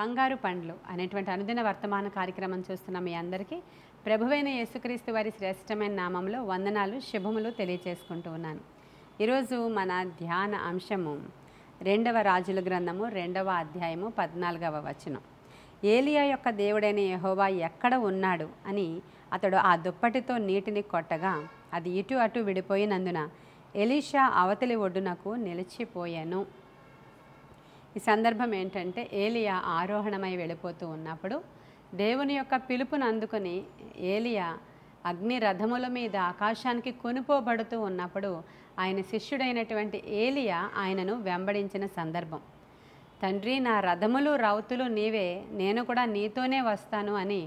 బంగారు పండ్లు అనేటువంటి అనుదిన వర్తమాన కార్యక్రమం చూస్తున్న మీ అందరికీ ప్రభువైన యేసుక్రీస్తు వారి శ్రేష్టమైన నామంలో వందనాలు శుభములు తెలియచేసుకుంటూ ఉన్నాను. ఈరోజు మన ధ్యాన అంశము రెండవ రాజుల గ్రంథము రెండవ అధ్యాయము పద్నాలుగవ వచనం. ఏలియా యొక్క దేవుడైన యహోవా ఎక్కడ ఉన్నాడు అని అతడు ఆ దుప్పటితో నీటిని కొట్టగా అది ఇటు అటు విడిపోయినందున ఎలీషా అవతలి ఒడ్డునకు నిలిచిపోయాను. ఈ సందర్భం ఏంటంటే ఏలియా ఆరోహణమై వెళ్ళిపోతూ ఉన్నప్పుడు దేవుని యొక్క పిలుపును అందుకొని ఏలియా అగ్ని రథముల మీద ఆకాశానికి కొనుపోబడుతూ ఉన్నప్పుడు ఆయన శిష్యుడైనటువంటి ఏలియా ఆయనను వెంబడించిన సందర్భం. తండ్రి నా రథములు రౌతులు నీవే నేను కూడా నీతోనే వస్తాను అని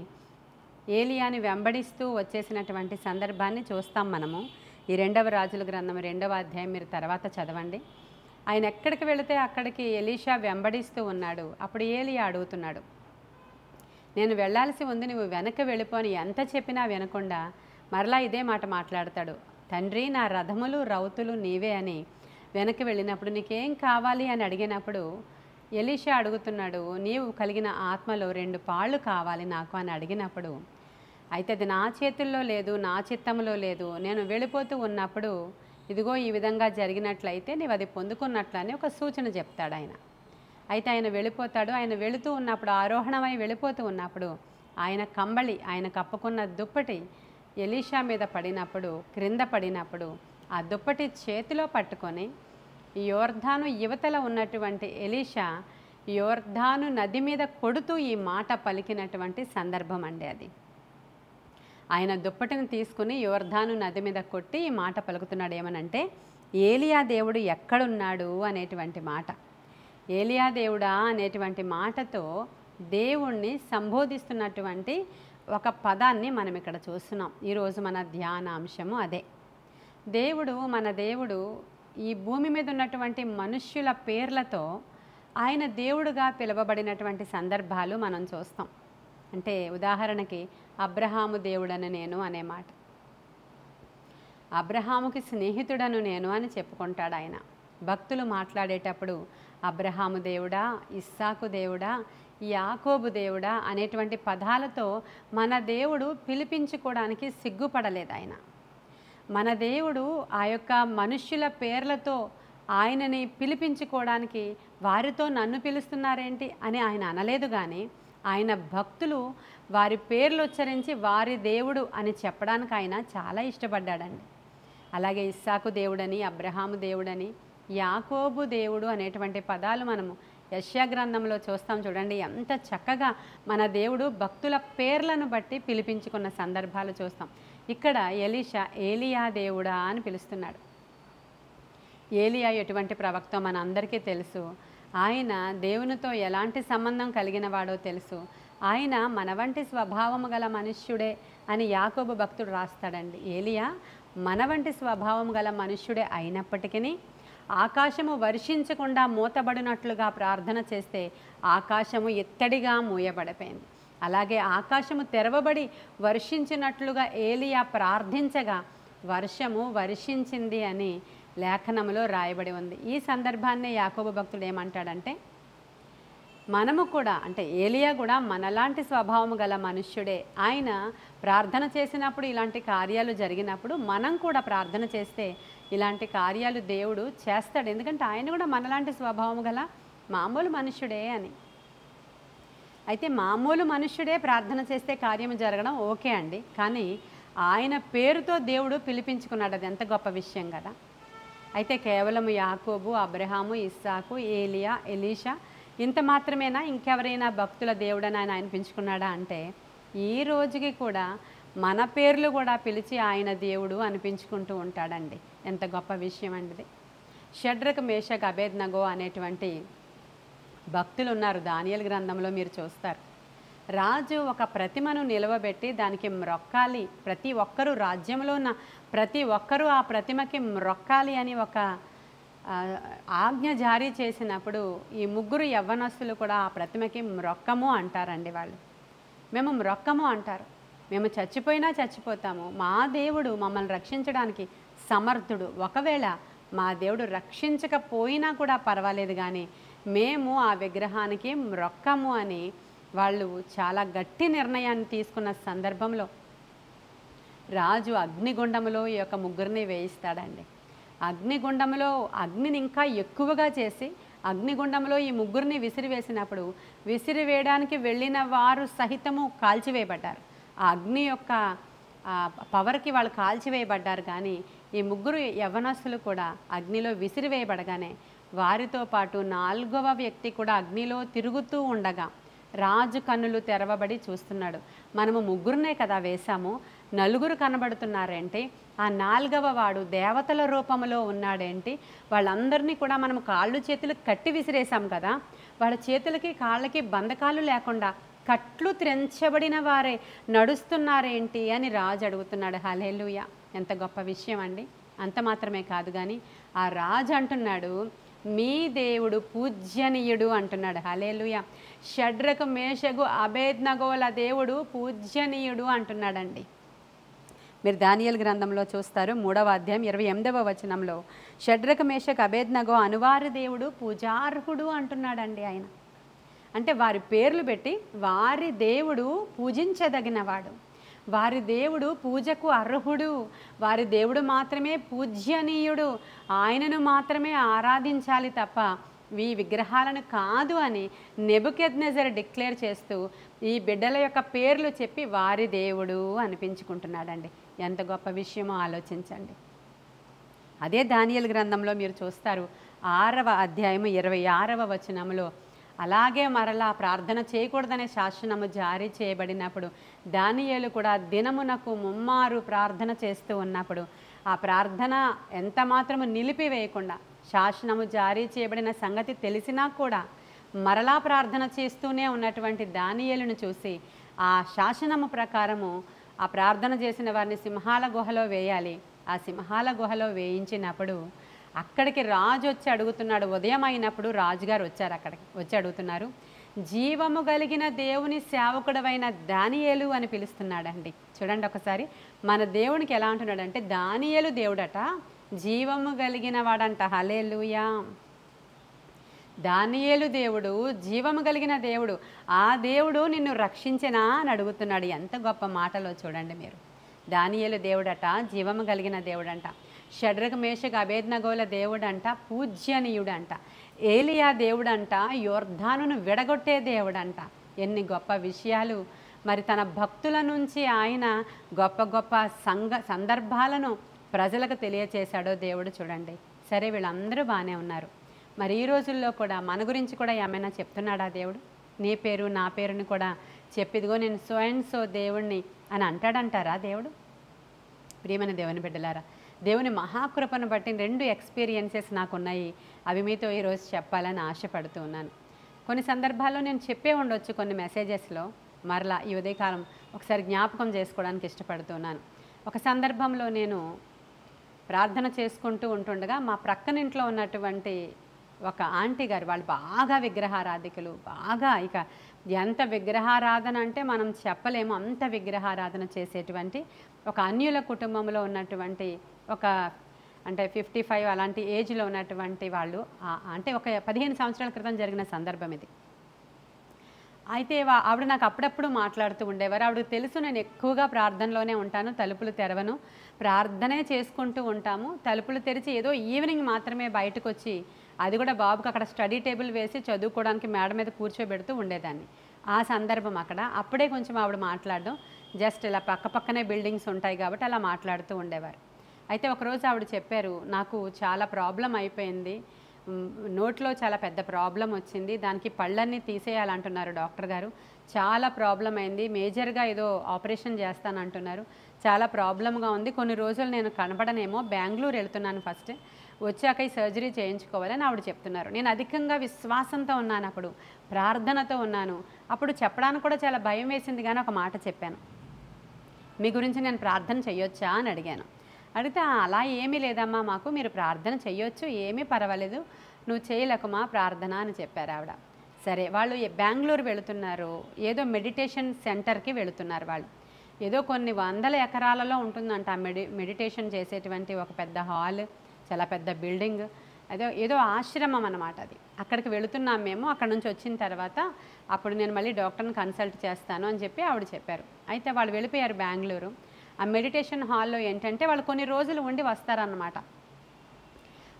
ఏలియాని వెంబడిస్తూ వచ్చేసినటువంటి సందర్భాన్ని చూస్తాం మనము. ఈ రెండవ రాజుల గ్రంథం రెండవ అధ్యాయం మీరు తర్వాత చదవండి. ఆయన ఎక్కడికి వెళితే అక్కడికి ఎలీషా వెంబడిస్తూ ఉన్నాడు. అప్పుడు ఏలియా అడుగుతున్నాడు నేను వెళ్ళాల్సి ఉంది నువ్వు వెనక వెళ్ళిపోని ఎంత చెప్పినా వినకుండా మరలా ఇదే మాట మాట్లాడతాడు. తండ్రి నా రథములు రౌతులు నీవే అని వెనక్కి వెళ్ళినప్పుడు నీకేం కావాలి అని అడిగినప్పుడు ఎలీషా అడుగుతున్నాడు నీవు కలిగిన ఆత్మలో రెండు పాళ్ళు కావాలి నాకు అని అడిగినప్పుడు అయితే అది నా చేతుల్లో లేదు నా చిత్తంలో లేదు. నేను వెళ్ళిపోతూ ఉన్నప్పుడు ఇదిగో ఈ విధంగా జరిగినట్లయితే నీవు అది పొందుకున్నట్లని ఒక సూచన చెప్తాడు ఆయన. అయితే ఆయన వెళ్ళిపోతాడు. ఆయన వెళుతూ ఉన్నప్పుడు ఆరోహణమై వెళ్ళిపోతూ ఉన్నప్పుడు ఆయన కంబళి ఆయన కప్పుకున్న దుప్పటి ఎలీషా మీద పడినప్పుడు క్రింద పడినప్పుడు ఆ దుప్పటి చేతిలో పట్టుకొని యోర్ధాను యువతల ఉన్నటువంటి ఎలీషా యోర్ధాను నది మీద కొడుతూ ఈ మాట పలికినటువంటి సందర్భం అండి అది. ఆయన దుప్పటిని తీసుకుని యువర్ధాను నది మీద కొట్టి ఈ మాట పలుకుతున్నాడు ఏమనంటే ఏలియా దేవుడు ఎక్కడున్నాడు? అనేటువంటి మాట. ఏలియా దేవుడా అనేటువంటి మాటతో దేవుణ్ణి సంబోధిస్తున్నటువంటి ఒక పదాన్ని మనం ఇక్కడ చూస్తున్నాం. ఈరోజు మన ధ్యానాంశము అదే. దేవుడు మన దేవుడు ఈ భూమి మీద ఉన్నటువంటి మనుష్యుల పేర్లతో ఆయన దేవుడుగా పిలువబడినటువంటి సందర్భాలు మనం చూస్తాం. అంటే ఉదాహరణకి అబ్రహాము దేవుడను నేను అనే మాట. అబ్రహాముకి స్నేహితుడను నేను అని చెప్పుకుంటాడు ఆయన. భక్తులు మాట్లాడేటప్పుడు అబ్రహాము దేవుడా ఇస్సాకు దేవుడా యాకోబు దేవుడా అనేటువంటి పదాలతో మన దేవుడు పిలిపించుకోవడానికి సిగ్గుపడలేదు ఆయన. మన దేవుడు ఆ యొక్క మనుష్యుల పేర్లతో ఆయనని పిలిపించుకోవడానికి వారితో నన్ను పిలుస్తున్నారేంటి అని ఆయన అనలేదు కానీ ఆయన భక్తులు వారి పేర్లు ఉచ్చరించి వారి దేవుడు అని చెప్పడానికి ఆయన చాలా ఇష్టపడ్డాడండి. అలాగే ఇస్సాకు దేవుడని అబ్రహాము దేవుడని యాకోబు దేవుడు అనేటువంటి పదాలు మనము యశ్యా గ్రంథంలో చూస్తాం చూడండి. ఎంత చక్కగా మన దేవుడు భక్తుల పేర్లను బట్టి పిలిపించుకున్న సందర్భాలు చూస్తాం. ఇక్కడ ఎలీషా ఏలియా దేవుడా అని పిలుస్తున్నాడు. ఏలియా ఎటువంటి ప్రవక్త మన అందరికీ తెలుసు. ఆయన దేవునితో ఎలాంటి సంబంధం కలిగిన వాడో తెలుసు. ఆయన మన వంటి స్వభావము గల మనుష్యుడే అని యాకోబు భక్తుడు రాస్తాడండి. ఏలియా మన వంటి స్వభావం గల మనుష్యుడే అయినప్పటికీ ఆకాశము వర్షించకుండా మూతబడినట్లుగా ప్రార్థన చేస్తే ఆకాశము ఎత్తడిగా మూయబడిపోయింది. అలాగే ఆకాశము తెరవబడి వర్షించినట్లుగా ఏలియా ప్రార్థించగా వర్షము వర్షించింది అని లేఖనములో రాయబడి ఉంది. ఈ సందర్భాన్ని యాకోబు భక్తుడు ఏమంటాడంటే మనము కూడా అంటే ఏలియా కూడా మనలాంటి స్వభావము గల మనుష్యుడే. ఆయన ప్రార్థన చేసినప్పుడు ఇలాంటి కార్యాలు జరిగినప్పుడు మనం కూడా ప్రార్థన చేస్తే ఇలాంటి కార్యాలు దేవుడు చేస్తాడు. ఎందుకంటే ఆయన కూడా మనలాంటి స్వభావము గల మామూలు మనుష్యుడే అని. అయితే మామూలు మనుష్యుడే ప్రార్థన చేస్తే కార్యము జరగడం ఓకే అండి. కానీ ఆయన పేరుతో దేవుడు పిలిపించుకున్నాడు. అది ఎంత గొప్ప విషయం కదా. అయితే కేవలం యాకోబు అబ్రహాము ఇస్సాకు ఏలియా ఎలీషా ఇంత మాత్రమేనా? ఇంకెవరైనా భక్తుల దేవుడని ఆయన అనిపించుకున్నాడా అంటే ఈ రోజుకి కూడా మన పేర్లు కూడా పిలిచి ఆయన దేవుడు అనిపించుకుంటూ ఉంటాడండి. ఎంత గొప్ప విషయం అండి షడ్రక షడ్రక్ మేషక్ అభేద్నగో అనేటువంటి భక్తులు ఉన్నారు. దానియల్ గ్రంథంలో మీరు చూస్తారు. రాజు ఒక ప్రతిమను నిలవబెట్టి దానికి మ్రొక్కాలి. ప్రతి ఒక్కరూ రాజ్యంలో ఉన్న ప్రతి ఒక్కరూ ఆ ప్రతిమకి మ్రొక్కాలి అని ఒక ఆజ్ఞ జారీ చేసినప్పుడు ఈ ముగ్గురు యవ్వనస్తులు కూడా ఆ ప్రతిమకి మ్రొక్కము అంటారండి వాళ్ళు. మేము మ్రొక్కము అంటారు. మేము చచ్చిపోయినా చచ్చిపోతాము. మా దేవుడు మమ్మల్ని రక్షించడానికి సమర్థుడు. ఒకవేళ మా దేవుడు రక్షించకపోయినా కూడా పర్వాలేదు కానీ మేము ఆ విగ్రహానికి మ్రొక్కము అని వాళ్ళు చాలా గట్టి నిర్ణయాన్ని తీసుకున్న సందర్భంలో రాజు అగ్నిగుండములో ఈ యొక్క ముగ్గురిని వేయిస్తాడండి. అగ్నిగుండములో అగ్నిని ఇంకా ఎక్కువగా చేసి అగ్నిగుండంలో ఈ ముగ్గురిని విసిరివేసినప్పుడు విసిరివేయడానికి వెళ్ళిన వారు సహితము కాల్చివేయబడ్డారు. ఆ అగ్ని యొక్క పవర్కి వాళ్ళు కాల్చివేయబడ్డారు కానీ ఈ ముగ్గురు యవనస్తులు కూడా అగ్నిలో విసిరివేయబడగానే వారితో పాటు నాలుగవ వ్యక్తి కూడా అగ్నిలో తిరుగుతూ ఉండగా రాజు కన్నులు తెరవబడి చూస్తున్నాడు. మనము ముగ్గురునే కదా వేశాము. నలుగురు కనబడుతున్నారేంటి? ఆ నాలుగవ వాడు దేవతల రూపంలో ఉన్నాడేంటి? వాళ్ళందరినీ కూడా మనం కాళ్ళు చేతులు కట్టి విసిరేసాం కదా. వాళ్ళ చేతులకి కాళ్ళకి బంధకాలు లేకుండా కట్లు త్రెంచబడిన వారే నడుస్తున్నారేంటి అని రాజు అడుగుతున్నాడు. హలేలుయ ఎంత గొప్ప విషయం అండి అంత మాత్రమే కాదు కానీ ఆ రాజు అంటున్నాడు మీ దేవుడు పూజ్యనీయుడు అంటున్నాడు. హలేలుయ షడ్రకు మేషగు అభేద్నగోల దేవుడు పూజ్యనీయుడు అంటున్నాడండి. మీరు దానియల్ గ్రంథంలో చూస్తారు మూడవ అధ్యాయం ఇరవై ఎనిమిదవ వచనంలో. షడ్రక మేషక్ అభేద్నగో అనువారి దేవుడు పూజార్హుడు అంటున్నాడండి ఆయన. అంటే వారి పేర్లు పెట్టి వారి దేవుడు పూజించదగినవాడు. వారి దేవుడు పూజకు అర్హుడు. వారి దేవుడు మాత్రమే పూజ్యనీయుడు. ఆయనను మాత్రమే ఆరాధించాలి తప్ప ఈ విగ్రహాలను కాదు అని నెబుకెద్నెజర్ డిక్లేర్ చేస్తూ ఈ బిడ్డల యొక్క పేర్లు చెప్పి వారి దేవుడు అనిపించుకుంటున్నాడండి. ఎంత గొప్ప విషయమో ఆలోచించండి. అదే దానియల్ గ్రంథంలో మీరు చూస్తారు. ఆరవ అధ్యాయము ఇరవై ఆరవ వచనంలో అలాగే మరలా ప్రార్థన చేయకూడదనే శాసనము జారీ చేయబడినప్పుడు దానియేలు కూడా దినమునకు ముమ్మారు ప్రార్థన చేస్తూ ఉన్నప్పుడు ఆ ప్రార్థన ఎంత మాత్రము నిలిపివేయకుండా శాసనము జారీ చేయబడిన సంగతి తెలిసినా కూడా మరలా ప్రార్థన చేస్తూనే ఉన్నటువంటి దానియేలును చూసి ఆ శాసనము ప్రకారము ఆ ప్రార్థన చేసిన వారిని సింహాల గుహలో వేయాలి. ఆ సింహాల గుహలో వేయించినప్పుడు అక్కడికి రాజు వచ్చి అడుగుతున్నాడు ఉదయం అయినప్పుడు రాజుగారు వచ్చారు అక్కడికి వచ్చి అడుగుతున్నారు. జీవము కలిగిన దేవుని సేవకుడవైన దానియేలు అని పిలుస్తున్నాడండి. చూడండి ఒకసారి మన దేవునికి ఎలా అంటున్నాడంటే దానియేలు దేవుడట జీవము కలిగిన వాడంట హలేలుయా దానియేలు దేవుడు జీవము కలిగిన దేవుడు ఆ దేవుడు నిన్ను రక్షించినా? అని అడుగుతున్నాడు. ఎంత గొప్ప మాటలో చూడండి మీరు. దానియేలు దేవుడట జీవము కలిగిన దేవుడంట. షడ్రక మేషక అభేద్నగోల దేవుడంట పూజ్యనీయుడంట. ఏలియా దేవుడంట యోర్ధానును విడగొట్టే దేవుడంట. ఎన్ని గొప్ప విషయాలు. మరి తన భక్తుల నుంచి ఆయన గొప్ప గొప్ప సంగ సందర్భాలను ప్రజలకు తెలియచేశాడో దేవుడు చూడండి. సరే వీళ్ళందరూ బాగానే ఉన్నారు. మరి ఈ రోజుల్లో కూడా మన గురించి కూడా ఏమైనా చెప్తున్నాడా దేవుడు? నీ పేరు నా పేరుని కూడా చెప్పిదిగో నేను సో అండ్ సో దేవుణ్ణి అని అంటాడంటారా దేవుడు? ప్రియమైన దేవుని బిడ్డలారా దేవుని మహాకృపను బట్టి రెండు ఎక్స్పీరియన్సెస్ నాకున్నాయి. అవి మీతో ఈరోజు చెప్పాలని ఆశపడుతూ ఉన్నాను. కొన్ని సందర్భాల్లో నేను చెప్పే ఉండొచ్చు కొన్ని మెసేజెస్లో. మరలా ఈ ఉదయకాలం ఒకసారి జ్ఞాపకం చేసుకోవడానికి ఇష్టపడుతున్నాను ఒక సందర్భంలో నేను ప్రార్థన చేసుకుంటూ ఉంటుండగా మా ప్రక్కనింట్లో ఉన్నటువంటి ఒక ఆంటీ గారు వాళ్ళు బాగా విగ్రహారాధికులు బాగా ఇక ఎంత విగ్రహారాధన అంటే మనం చెప్పలేము. అంత విగ్రహారాధన చేసేటువంటి ఒక అన్యుల కుటుంబంలో ఉన్నటువంటి ఒక అంటే ఫిఫ్టీ ఫైవ్ అలాంటి ఏజ్లో ఉన్నటువంటి వాళ్ళు అంటే ఒక పదిహేను సంవత్సరాల క్రితం జరిగిన సందర్భం ఇది. అయితే వా- ఆవిడ నాకు అప్పుడప్పుడు మాట్లాడుతూ ఉండేవారు. ఆవిడకి తెలుసు నేను ఎక్కువగా ప్రార్థనలోనే ఉంటాను తలుపులు తెరవను ప్రార్థనే చేసుకుంటూ ఉంటాము. తలుపులు తెరిచి ఏదో ఈవినింగ్ మాత్రమే బయటకు వచ్చి అది కూడా బాబుకి అక్కడ స్టడీ టేబుల్ వేసి చదువుకోవడానికి మేడ మీద కూర్చోబెడుతూ ఉండేదాన్ని. ఆ సందర్భం అక్కడ. అప్పుడే కొంచెం ఆవిడ మాట్లాడడం జస్ట్ ఇలా పక్క పక్కనే బిల్డింగ్స్ ఉంటాయి కాబట్టి అలా మాట్లాడుతూ ఉండేవారు. అయితే ఒకరోజు ఆవిడ చెప్పారు నాకు చాలా ప్రాబ్లం అయిపోయింది. నోట్లో చాలా పెద్ద ప్రాబ్లం వచ్చింది. దానికి పళ్ళన్నీ తీసేయాలంటున్నారు డాక్టర్ గారు. చాలా ప్రాబ్లం అయింది. మేజర్గా ఏదో ఆపరేషన్ చేస్తానంటున్నారు. చాలా ప్రాబ్లంగా ఉంది. కొన్ని రోజులు నేను కనపడనేమో బెంగళూరు వెళ్తున్నాను ఫస్ట్. వచ్చాక ఈ సర్జరీ చేయించుకోవాలని ఆవిడ చెప్తున్నారు. నేను అధికంగా విశ్వాసంతో ఉన్నాను అప్పుడు ప్రార్థనతో ఉన్నాను. అప్పుడు చెప్పడానికి కూడా చాలా భయం వేసింది కానీ ఒక మాట చెప్పాను. మీ గురించి నేను ప్రార్థన చేయొచ్చా అని అడిగాను. అడిగితే అలా ఏమీ లేదమ్మా మాకు మీరు ప్రార్థన చేయొచ్చు ఏమీ పర్వాలేదు నువ్వు చేయలేకమా ప్రార్థన అని చెప్పారు ఆవిడ. సరే వాళ్ళు బెంగళూరు వెళుతున్నారు ఏదో మెడిటేషన్ సెంటర్కి వెళుతున్నారు వాళ్ళు. ఏదో కొన్ని వందల ఎకరాలలో ఉంటుందంట ఆ మెడి మెడిటేషన్ చేసేటువంటి ఒక పెద్ద హాల్ చాలా పెద్ద బిల్డింగ్ అదే ఏదో ఆశ్రమం అనమాట అది. అక్కడికి వెళుతున్నాం మేము అక్కడ నుంచి వచ్చిన తర్వాత అప్పుడు నేను మళ్ళీ డాక్టర్ని కన్సల్ట్ చేస్తాను అని చెప్పి ఆవిడ చెప్పారు. అయితే వాళ్ళు వెళ్ళిపోయారు బెంగళూరు. ఆ మెడిటేషన్ హాల్లో ఏంటంటే వాళ్ళు కొన్ని రోజులు ఉండి వస్తారన్నమాట.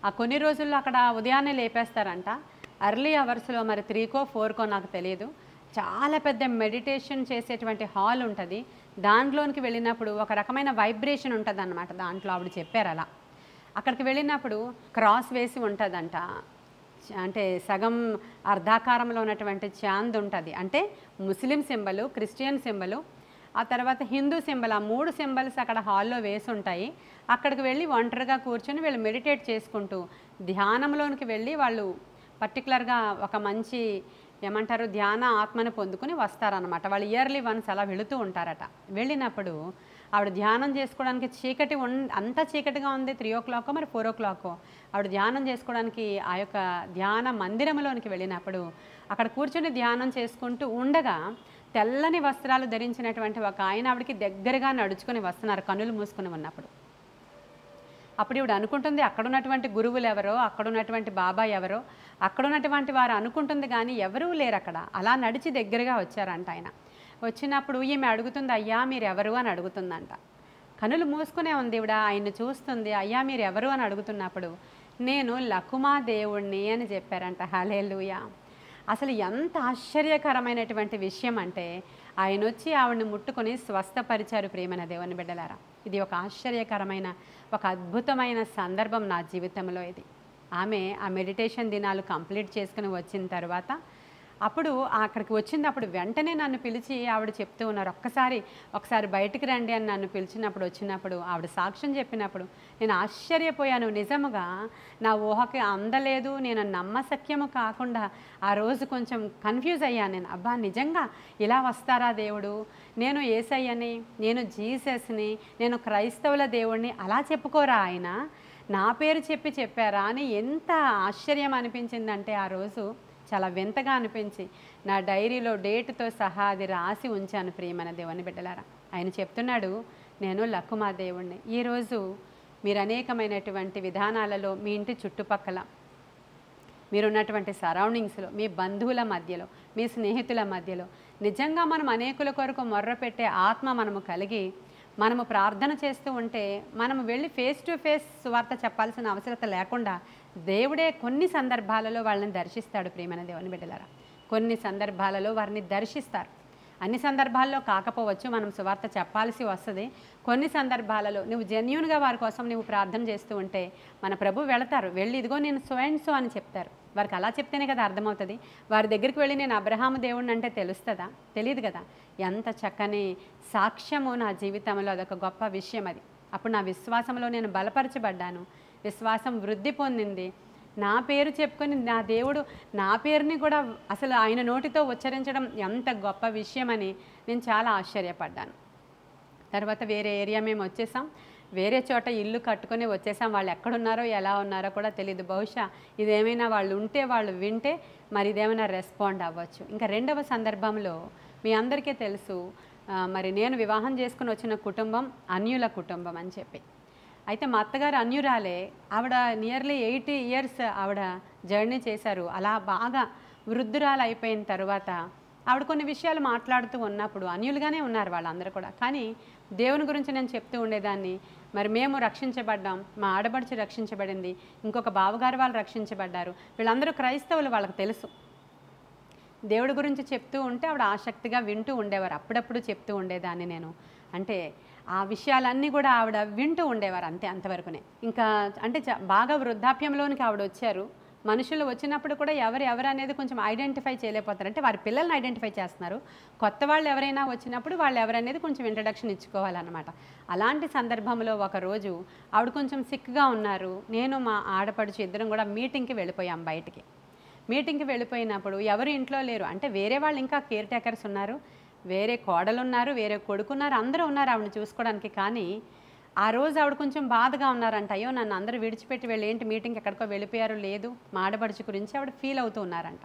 ఆ కొన్ని రోజుల్లో అక్కడ ఉదయాన్నే లేపేస్తారంట. అర్లీ అవర్స్లో మరి త్రీకో ఫోర్కో నాకు తెలియదు చాలా పెద్ద మెడిటేషన్ చేసేటువంటి హాల్ ఉంటుంది. దాంట్లోనికి వెళ్ళినప్పుడు ఒక రకమైన వైబ్రేషన్ ఉంటుంది అనమాట దాంట్లో ఆవిడ చెప్పారు అలా. అక్కడికి వెళ్ళినప్పుడు క్రాస్ వేసి ఉంటుందంట. అంటే సగం అర్ధాకారంలో ఉన్నటువంటి చాంద్ ఉంటుంది. అంటే ముస్లిం సింబలు క్రిస్టియన్ సింబలు ఆ తర్వాత హిందూ సింబల్ ఆ మూడు సింబల్స్ అక్కడ హాల్లో వేసి ఉంటాయి అక్కడికి వెళ్ళి ఒంటరిగా కూర్చొని వీళ్ళు మెడిటేట్ చేసుకుంటూ ధ్యానంలోనికి వెళ్ళి వాళ్ళు పర్టికులర్గా ఒక మంచి ఏమంటారు ధ్యాన ఆత్మను పొందుకుని వస్తారనమాట వాళ్ళు ఇయర్లీ వన్స్ అలా వెళుతూ ఉంటారట. వెళ్ళినప్పుడు ఆవిడ ధ్యానం చేసుకోవడానికి చీకటి ఉన్ అంత చీకటిగా ఉంది త్రీ ఓ క్లాక్ మరి ఫోర్ ఓ క్లాక్. ఆవిడ ధ్యానం చేసుకోవడానికి ఆ యొక్క ధ్యాన మందిరంలోనికి వెళ్ళినప్పుడు అక్కడ కూర్చొని ధ్యానం చేసుకుంటూ ఉండగా తెల్లని వస్త్రాలు ధరించినటువంటి ఒక ఆయన ఆవిడకి దగ్గరగా నడుచుకొని వస్తున్నారు కన్నులు మూసుకుని ఉన్నప్పుడు. అప్పుడు ఇవిడు అనుకుంటుంది అక్కడ ఉన్నటువంటి గురువులు ఎవరో అక్కడ ఉన్నటువంటి బాబా ఎవరో అక్కడ ఉన్నటువంటి వారు అనుకుంటుంది కానీ ఎవరూ లేరు అక్కడ. అలా నడిచి దగ్గరగా వచ్చారంట ఆయన. వచ్చినప్పుడు ఈమె అడుగుతుంది అయ్యా మీరు ఎవరు అని అడుగుతుందంట. కనులు మూసుకునే ఉంది ఇవిడ ఆయన్ని చూస్తుంది అయ్యా మీరు ఎవరు అని అడుగుతున్నప్పుడు నేను లకుమా దేవుణ్ణి అని చెప్పారంట. హలే లూయా అసలు ఎంత ఆశ్చర్యకరమైనటువంటి విషయం అంటే ఆయన వచ్చి ఆవిడని ముట్టుకొని స్వస్థపరిచారు ప్రేమన దేవుని బిడ్డలారా. ఇది ఒక ఆశ్చర్యకరమైన ఒక అద్భుతమైన సందర్భం నా జీవితంలో ఇది. ఆమె ఆ మెడిటేషన్ దినాలు కంప్లీట్ చేసుకుని వచ్చిన తర్వాత అప్పుడు అక్కడికి వచ్చినప్పుడు వెంటనే నన్ను పిలిచి ఆవిడ చెప్తూ ఉన్నారు. ఒక్కసారి ఒకసారి బయటికి రండి అని నన్ను పిలిచినప్పుడు వచ్చినప్పుడు ఆవిడ సాక్ష్యం చెప్పినప్పుడు నేను ఆశ్చర్యపోయాను. నిజముగా నా ఊహకి అందలేదు నేను నమ్మసక్యము కాకుండా ఆ రోజు కొంచెం కన్ఫ్యూజ్ అయ్యాను నేను. అబ్బా నిజంగా ఇలా వస్తారా దేవుడు? నేను ఏసయ్యని నేను జీసస్ని నేను క్రైస్తవుల దేవుడిని అలా చెప్పుకోరా ఆయన? నా పేరు చెప్పి చెప్పారా అని ఎంత ఆశ్చర్యం అనిపించిందంటే ఆ రోజు చాలా వింతగా అనిపించి నా డైరీలో డేట్తో సహా అది రాసి ఉంచాను ప్రియమైన దేవుని బిడ్డలారా. ఆయన చెప్తున్నాడు నేను లక్కుమా దేవుణ్ణి. ఈరోజు మీరు అనేకమైనటువంటి విధానాలలో మీ ఇంటి చుట్టుపక్కల మీరున్నటువంటి సరౌండింగ్స్లో మీ బంధువుల మధ్యలో మీ స్నేహితుల మధ్యలో నిజంగా మనం అనేకుల కొరకు మొర్ర పెట్టే ఆత్మ మనము కలిగి మనము ప్రార్థన చేస్తూ ఉంటే మనము వెళ్ళి ఫేస్ టు ఫేస్ వార్త చెప్పాల్సిన అవసరత లేకుండా దేవుడే కొన్ని సందర్భాలలో వాళ్ళని దర్శిస్తాడు ప్రియమైన దేవుని బిడ్డలారా. కొన్ని సందర్భాలలో వారిని దర్శిస్తారు. అన్ని సందర్భాల్లో కాకపోవచ్చు మనం సువార్త చెప్పాల్సి వస్తుంది. కొన్ని సందర్భాలలో నువ్వు జెన్యున్గా వారి కోసం నువ్వు ప్రార్థన చేస్తూ ఉంటే మన ప్రభు వెళతారు. వెళ్ళి ఇదిగో నేను సో అండ్ సో అని చెప్తారు. వారికి అలా చెప్తేనే కదా అర్థమవుతుంది. వారి దగ్గరికి వెళ్ళి నేను అబ్రహాము దేవుడిని అంటే తెలుస్తుందా? తెలియదు కదా. ఎంత చక్కని సాక్ష్యము నా జీవితంలో అదొక గొప్ప విషయం అది. అప్పుడు నా విశ్వాసంలో నేను బలపరచబడ్డాను. విశ్వాసం వృద్ధి పొందింది. నా పేరు చెప్పుకొని నా దేవుడు నా పేరుని కూడా అసలు ఆయన నోటితో ఉచ్చరించడం ఎంత గొప్ప విషయమని నేను చాలా ఆశ్చర్యపడ్డాను. తర్వాత వేరే ఏరియా మేము వచ్చేసాం. వేరే చోట ఇల్లు కట్టుకొని వచ్చేసాం. వాళ్ళు ఎక్కడున్నారో ఎలా ఉన్నారో కూడా తెలియదు బహుశా ఇదేమైనా వాళ్ళు ఉంటే వాళ్ళు వింటే మరి ఇదేమైనా రెస్పాండ్ అవ్వచ్చు. ఇంకా రెండవ సందర్భంలో మీ అందరికీ తెలుసు మరి నేను వివాహం చేసుకుని వచ్చిన కుటుంబం అన్యుల కుటుంబం అని చెప్పి. అయితే మా అత్తగారు అన్యురాలే. ఆవిడ నియర్లీ ఎయిటీ ఇయర్స్ ఆవిడ జర్నీ చేశారు. అలా బాగా వృద్ధురాలు అయిపోయిన తర్వాత ఆవిడ కొన్ని విషయాలు మాట్లాడుతూ ఉన్నప్పుడు అన్యులుగానే ఉన్నారు వాళ్ళందరూ కూడా. కానీ దేవుని గురించి నేను చెప్తూ ఉండేదాన్ని. మరి మేము రక్షించబడ్డాం. మా ఆడబడిచి రక్షించబడింది. ఇంకొక బావగారు వాళ్ళు రక్షించబడ్డారు. వీళ్ళందరూ క్రైస్తవులు వాళ్ళకి తెలుసు. దేవుడి గురించి చెప్తూ ఉంటే ఆవిడ ఆసక్తిగా వింటూ ఉండేవారు. అప్పుడప్పుడు చెప్తూ ఉండేదాన్ని నేను. అంటే ఆ విషయాలన్నీ కూడా ఆవిడ వింటూ ఉండేవారు అంతే అంతవరకునే. ఇంకా అంటే చ- బాగా వృద్ధాప్యంలోనికి ఆవిడ వచ్చారు. మనుషులు వచ్చినప్పుడు కూడా ఎవరు ఎవరు అనేది కొంచెం ఐడెంటిఫై చేయలేకపోతారు. అంటే వారి పిల్లల్ని ఐడెంటిఫై చేస్తున్నారు. కొత్త వాళ్ళు ఎవరైనా వచ్చినప్పుడు వాళ్ళు ఎవరనేది కొంచెం ఇంట్రడక్షన్ ఇచ్చుకోవాలన్నమాట. అలాంటి సందర్భంలో ఒక రోజు ఆవిడ కొంచెం సిక్గా ఉన్నారు. నేను మా ఆడపడుచు ఇద్దరం కూడా మీటింగ్కి వెళ్ళిపోయాం బయటికి. మీటింగ్కి వెళ్ళిపోయినప్పుడు ఎవరు ఇంట్లో లేరు. అంటే వేరే వాళ్ళు ఇంకా కేర్ టేకర్స్ ఉన్నారు. వేరే కోడలు ఉన్నారు వేరే కొడుకున్నారు అందరూ ఉన్నారు ఆవిడని చూసుకోవడానికి. కానీ ఆ రోజు ఆవిడ కొంచెం బాధగా ఉన్నారంట. అయ్యో నన్ను అందరూ విడిచిపెట్టి వెళ్ళి ఏంటి మీటింగ్ ఎక్కడికో వెళ్ళిపోయారు లేదు మాడబడుచు గురించి ఆవిడ ఫీల్ అవుతూ ఉన్నారంట.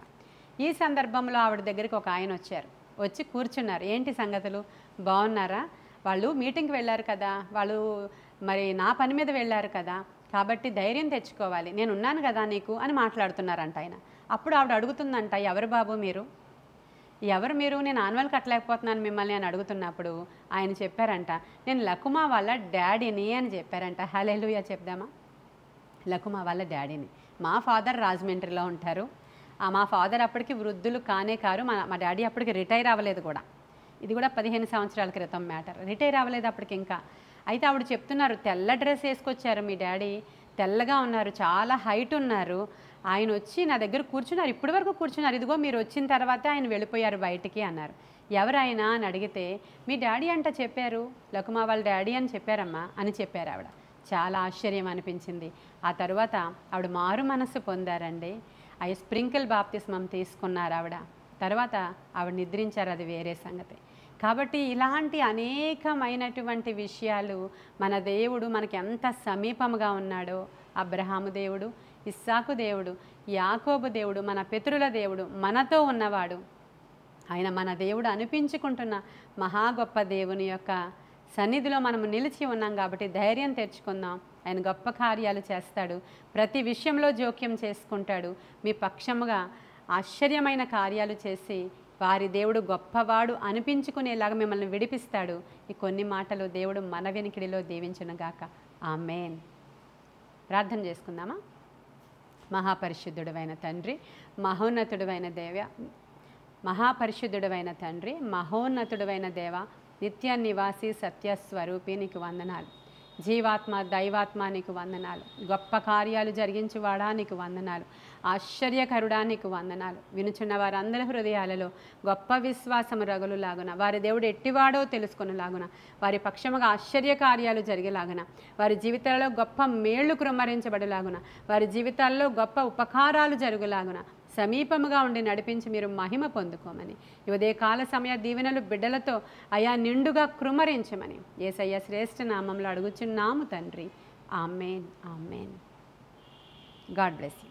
ఈ సందర్భంలో ఆవిడ దగ్గరికి ఒక ఆయన వచ్చారు. వచ్చి కూర్చున్నారు. ఏంటి సంగతులు? బాగున్నారా? వాళ్ళు మీటింగ్కి వెళ్ళారు కదా. వాళ్ళు మరి నా పని మీద వెళ్ళారు కదా. కాబట్టి ధైర్యం తెచ్చుకోవాలి. నేను ఉన్నాను కదా నీకు అని మాట్లాడుతున్నారంట ఆయన. అప్పుడు ఆవిడ అడుగుతుందంట ఎవరు బాబు మీరు? ఎవరు మీరు? నేను ఆన్వల్ కట్టలేకపోతున్నాను మిమ్మల్ని అని అడుగుతున్నప్పుడు ఆయన చెప్పారంట నేను లకుమా వాళ్ళ డాడీని అని చెప్పారంట. హలేలుయా చెప్దామా? లకుమా వాళ్ళ డాడీని. మా ఫాదర్ రాజమండ్రిలో ఉంటారు. ఆ మా ఫాదర్ అప్పటికి వృద్ధులు కానే కారు మా మా డాడీ అప్పటికి రిటైర్ అవ్వలేదు కూడా. ఇది కూడా పదిహేను సంవత్సరాల క్రితం మ్యాటర్. రిటైర్ అవ్వలేదు అప్పటికి ఇంకా. అయితే ఆవిడ చెప్తున్నారు తెల్ల డ్రెస్ వేసుకొచ్చారు మీ డాడీ. తెల్లగా ఉన్నారు చాలా హైట్ ఉన్నారు. ఆయన వచ్చి నా దగ్గర కూర్చున్నారు ఇప్పటి వరకు కూర్చున్నారు. ఇదిగో మీరు వచ్చిన తర్వాత ఆయన వెళ్ళిపోయారు బయటికి అన్నారు. ఎవరైనా అని అడిగితే మీ డాడీ అంట చెప్పారు? లకుమా వాళ్ళ డాడీ అని చెప్పారమ్మా అని చెప్పారు ఆవిడ. చాలా ఆశ్చర్యం అనిపించింది. ఆ తర్వాత ఆవిడ మారు మనస్సు పొందారండి. అవి స్ప్రింకిల్ బాప్తిస్మం తీసుకున్నారు ఆవిడ. తర్వాత ఆవిడ నిద్రించారు అది వేరే సంగతి. కాబట్టి ఇలాంటి అనేకమైనటువంటి విషయాలు మన దేవుడు మనకి ఎంత సమీపముగా ఉన్నాడో అబ్రహాము దేవుడు ఇస్సాకు దేవుడు యాకోబు దేవుడు మన పితరుల దేవుడు మనతో ఉన్నవాడు. ఆయన మన దేవుడు అనిపించుకుంటున్న మహా గొప్ప దేవుని యొక్క సన్నిధిలో మనము నిలిచి ఉన్నాం కాబట్టి ధైర్యం తెచ్చుకుందాం. ఆయన గొప్ప కార్యాలు చేస్తాడు. ప్రతి విషయంలో జోక్యం చేసుకుంటాడు. మీ పక్షముగా ఆశ్చర్యమైన కార్యాలు చేసి వారి దేవుడు గొప్పవాడు అనిపించుకునేలాగా మిమ్మల్ని విడిపిస్తాడు. ఈ కొన్ని మాటలు దేవుడు మన వెనికిడిలో దీవించునుగాక. ఆమెన్. ప్రార్థన చేసుకుందామా? మహాపరిశుద్ధుడైన తండ్రి మహోన్నతుడవైన దేవ మహాపరిశుద్ధుడైన తండ్రి మహోన్నతుడవైన దేవ నిత్య నివాసి సత్యస్వరూపి నీకు వందనాలు. జీవాత్మ దైవాత్మ నీకు వందనాలు. గొప్ప కార్యాలు జరిగించేవాడా నీకు వందనాలు. ఆశ్చర్యకరుడా నీకు వందనాలు. వినుచున్న వారందరి హృదయాలలో గొప్ప విశ్వాసము రగులులాగున వారి దేవుడు ఎట్టివాడో తెలుసుకునేలాగున వారి పక్షముగా ఆశ్చర్య కార్యాలు జరిగేలాగున వారి జీవితాలలో గొప్ప మేళ్ళు కృమ్మరించబడేలాగున వారి జీవితాల్లో గొప్ప ఉపకారాలు జరుగులాగున సమీపముగా ఉండి నడిపించి మీరు మహిమ పొందుకోమని. ఈ ఉదయకాల సమయ దీవెనలు బిడ్డలతో అయా నిండుగా కృమరించమని. ఏసయ్య శ్రేష్ఠ నామంలో అడుగుచున్నాము తండ్రి. Amen amen. God bless you.